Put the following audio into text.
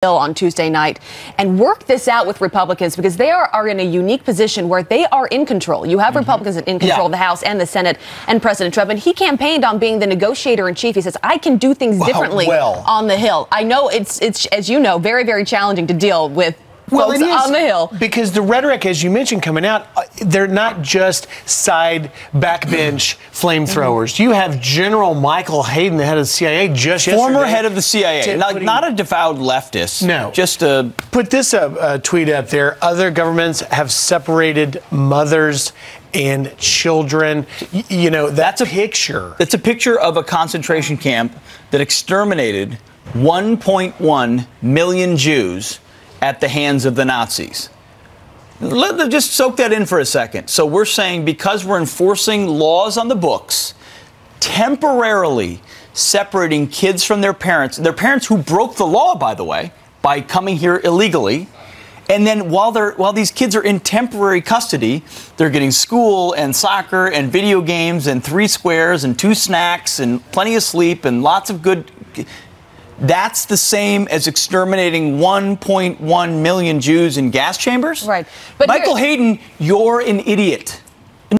bill on Tuesday night and work this out with Republicans because they are, are in a unique position where they are in control. You have mm-hmm. Republicans in control yeah. of the House and the Senate and President Trump. And he campaigned on being the negotiator in chief. He says, I can do things differently well. on the Hill. I know it's, it's, as you know, very, very challenging to deal with well, folks on the Hill. Because the rhetoric, as you mentioned, coming out, uh, they're not just side backbench flamethrowers. Mm-hmm. You have General Michael Hayden, the head of the CIA, just former head of the CIA, not, not, a devout leftist. No, just a put this uh, uh, tweet up there. Other governments have separated mothers and children. Y- you know, that's a picture. That's a picture of a concentration camp that exterminated 1.1 million Jews at the hands of the Nazis. Let, just soak that in for a second. So we're saying because we're enforcing laws on the books, temporarily separating kids from their parents, their parents who broke the law, by the way, by coming here illegally. And then while they're while these kids are in temporary custody, they're getting school and soccer and video games and three squares and two snacks and plenty of sleep and lots of good that's the same as exterminating 1.1 million Jews in gas chambers? Right. But Michael Hayden, you're an idiot.